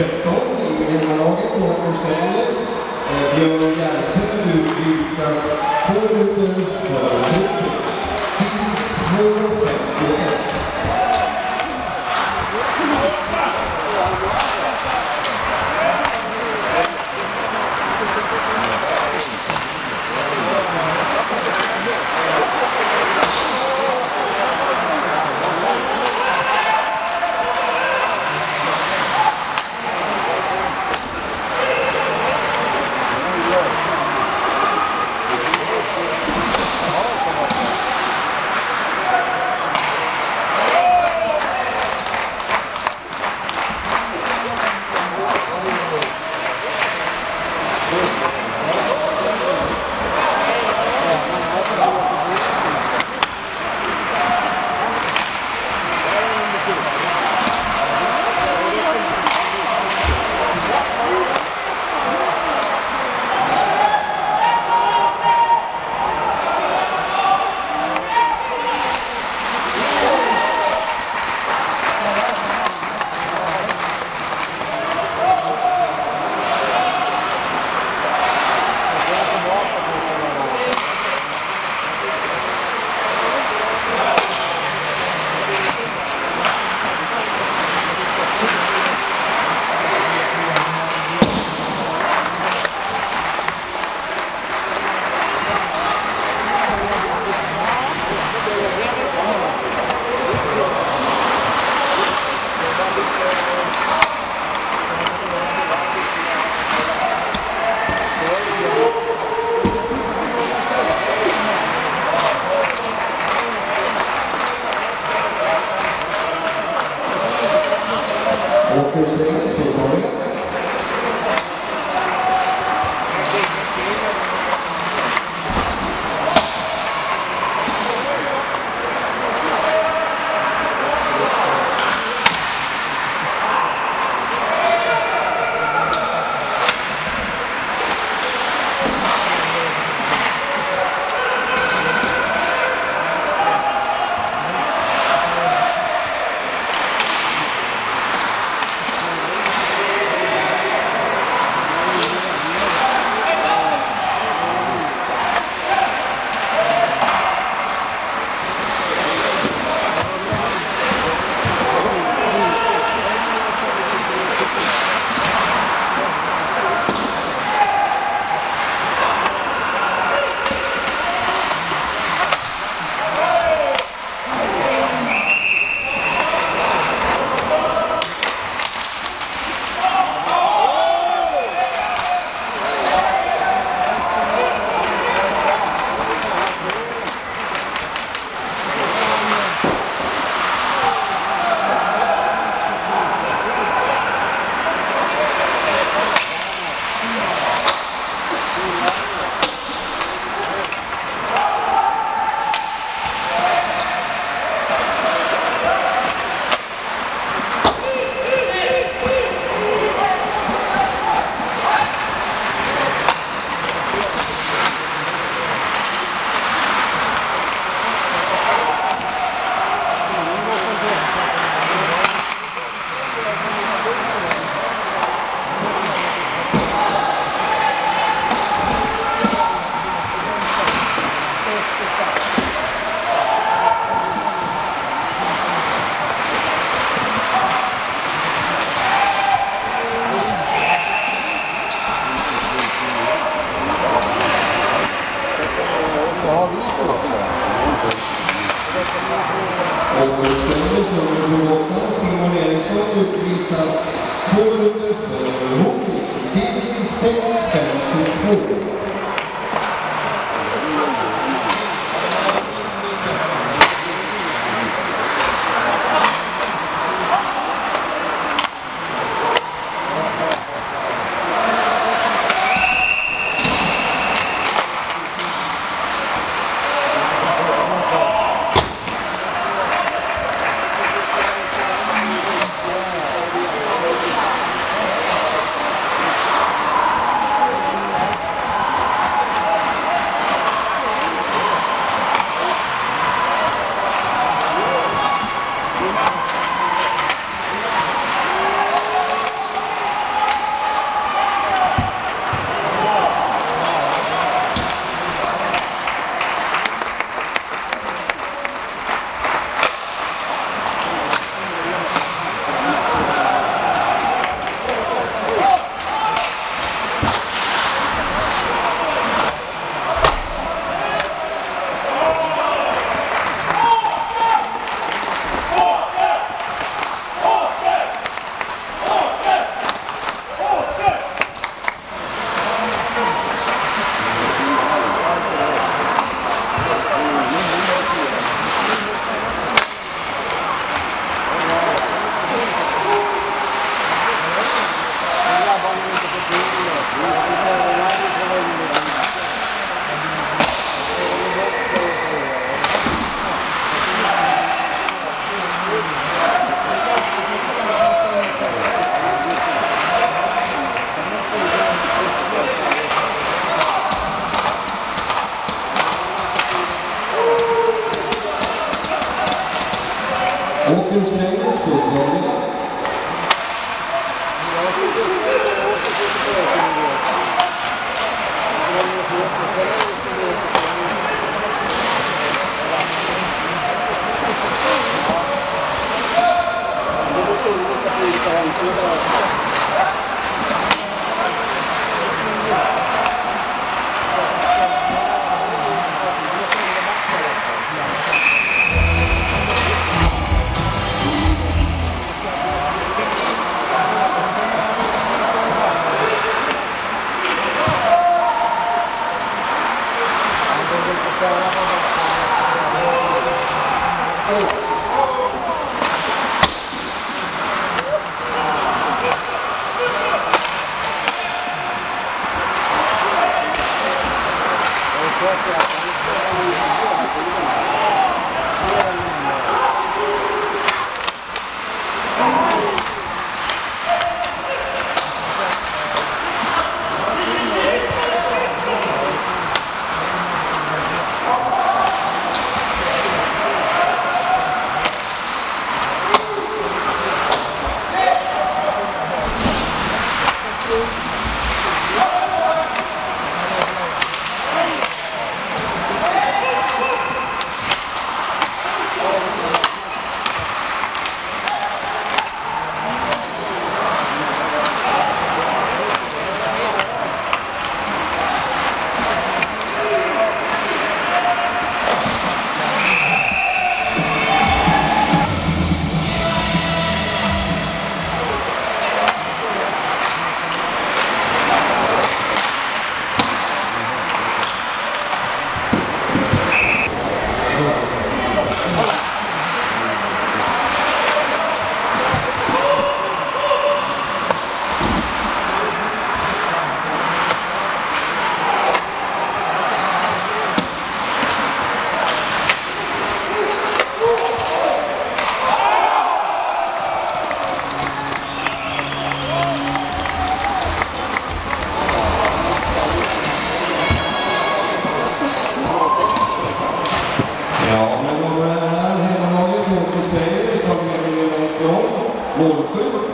i hemmalaget bakom Strängnäs. Eh, Björn Järpe utvisas två minuter före Tid 2.15. que eu estou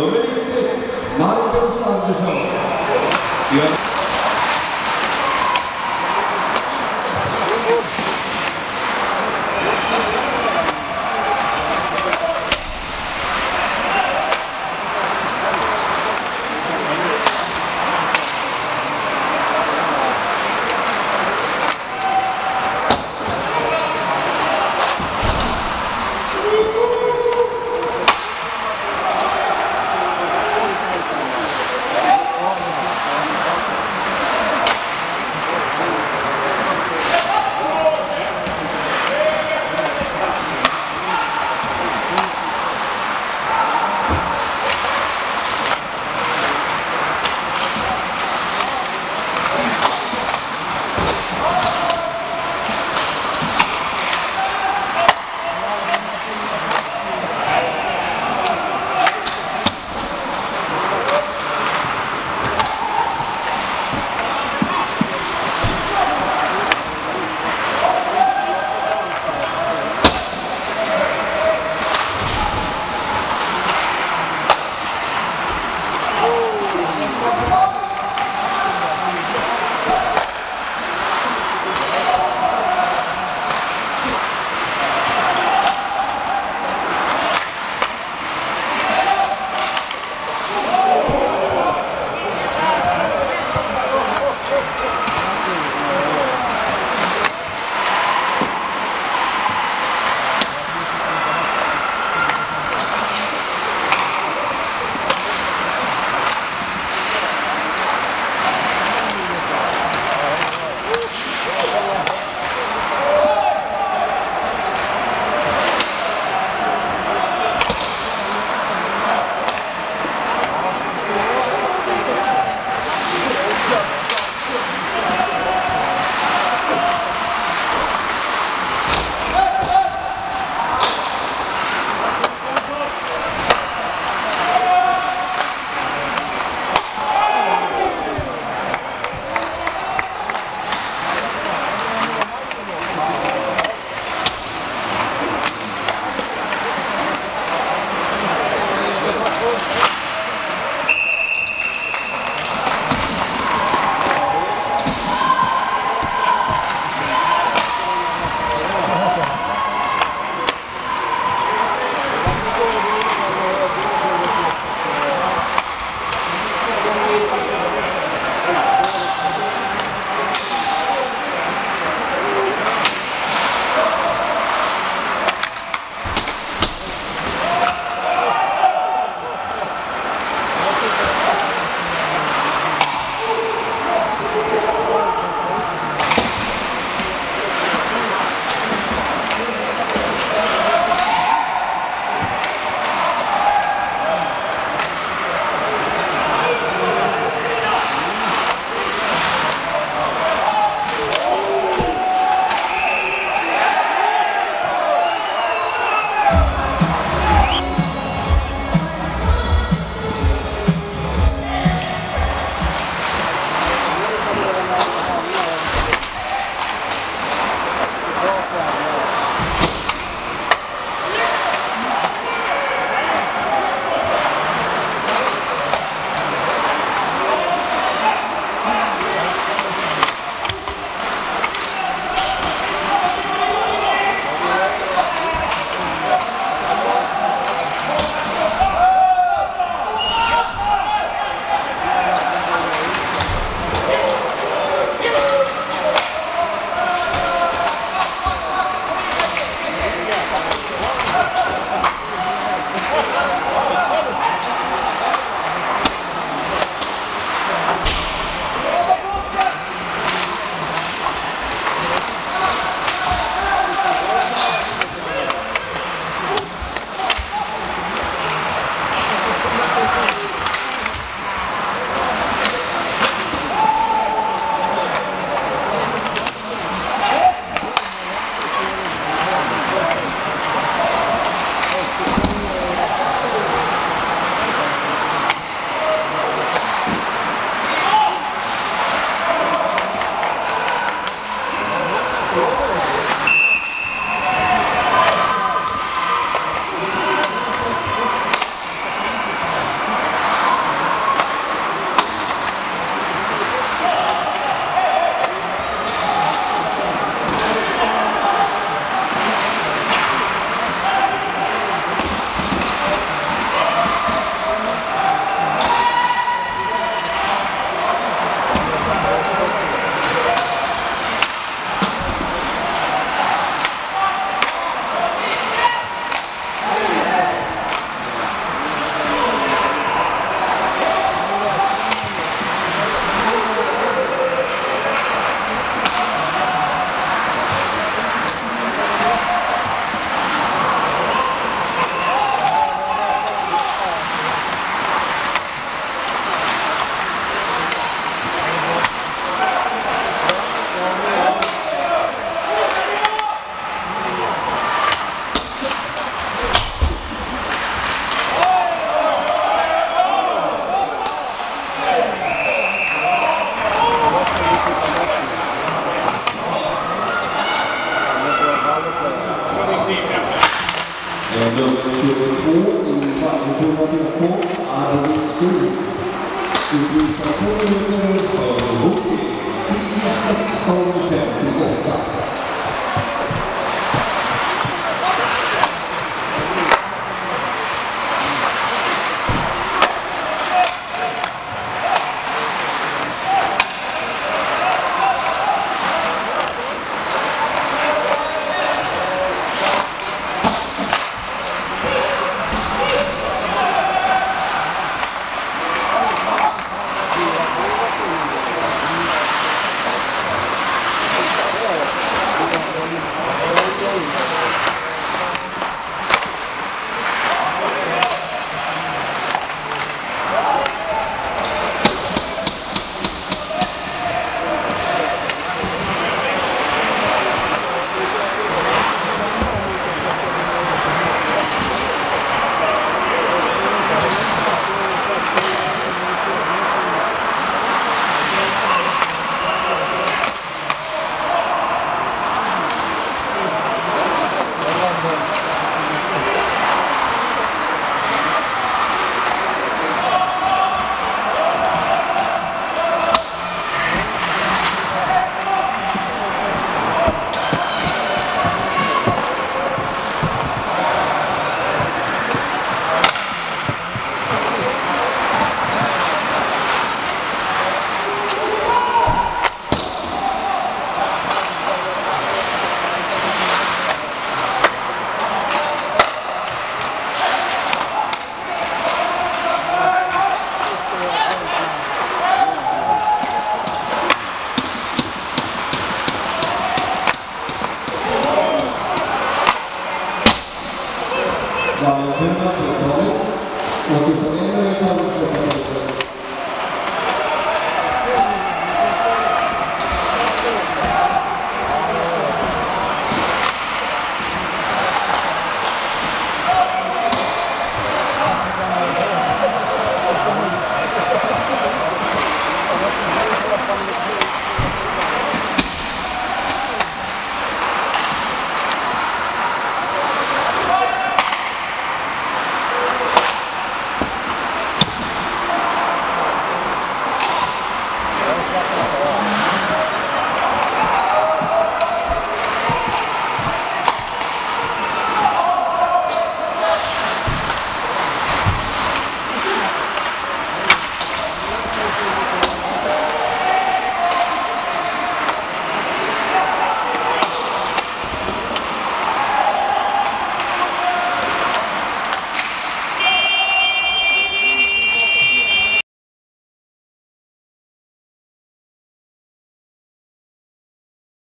номере